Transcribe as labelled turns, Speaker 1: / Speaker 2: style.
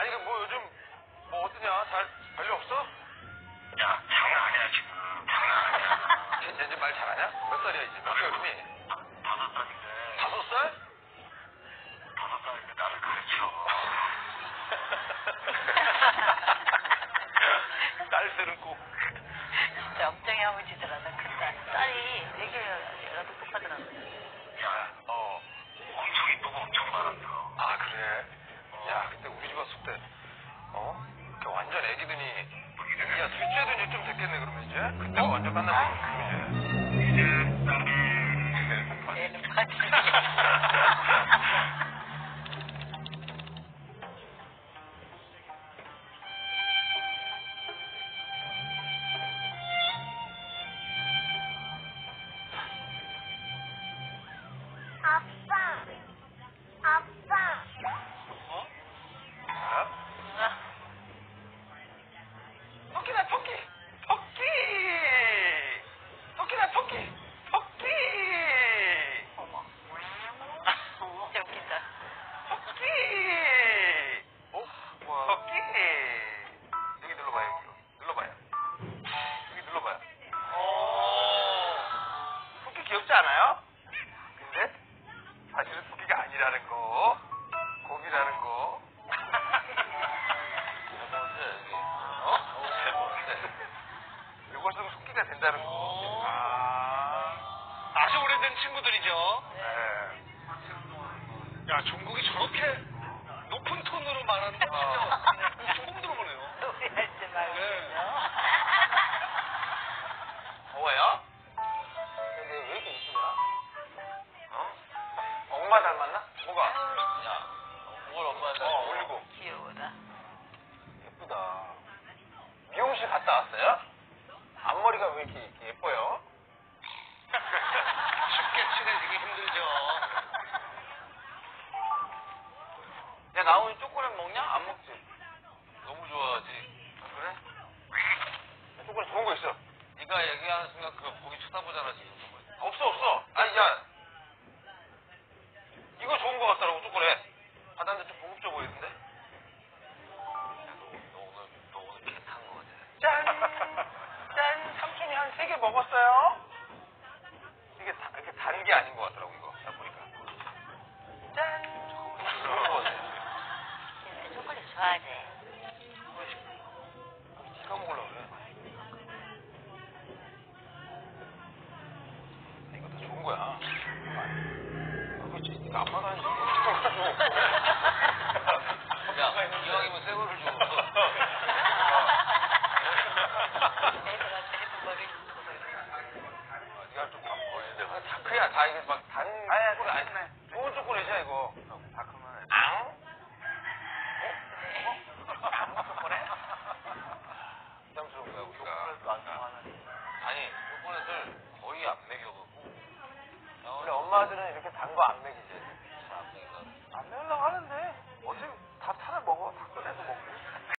Speaker 1: 아니, 그 뭐 요즘, 뭐 어떠냐? 잘, 별일 없어?
Speaker 2: 야, 장난 아니야, 지금. 장난 아니야.
Speaker 1: 쟤, 쟤말 잘하냐? 몇 살이야, 이제? 몇이
Speaker 2: 다섯 살인데.
Speaker 1: 다섯 살?
Speaker 2: 다섯 살인데 나를 가르쳐.
Speaker 1: 딸들은 꼭.
Speaker 3: 진짜 엉덩이 아버지더라. 나 큰딸. 딸이 되게
Speaker 1: 않아요? 근데 사실은 토끼가 아니라는 거. 곰이라는 거. 대박인데, 여기. 어? 대박인데. 이걸 쓰면 토끼가 된다는 거. 아.
Speaker 4: 아주 오래된 친구들이죠.
Speaker 1: 네.
Speaker 4: 야, 종국이 저렇게 높은 톤으로 말하는 거 진짜
Speaker 1: 미용실 갔다 왔어요? 앞머리가 왜 이렇게, 이렇게 예뻐요?
Speaker 4: 쉽게 친해지기 힘들죠.
Speaker 1: 야, 나오니 초콜릿 먹냐? 안 먹지? 개 먹었어요? 이게 다, 이렇게 단 게 아닌 것 같더라고, 이거. 딱 보니까. 짠! 진짜 초콜릿 좋아하지? 네가 먹으려고 그래. 이거 다 좋은 거야. 그렇지. 네가 아빠가 하는 아니 막 다른 아니, 소리 안 내. 좋은 초콜릿이야 이거. 다 그만. 앙? 어? 어? 앙 초콜릿? 부담스러운 거야 우리가. 안 좋아하는.
Speaker 3: 아니 초콜릿을
Speaker 1: 거의 안 먹여갖고. 우리 엄마들은 이렇게 단 거 안 먹이지.
Speaker 3: 잘안 먹인다. 안 먹으려고
Speaker 1: 하는데 어제 다 타는 먹어. 다 꺼내서 먹고.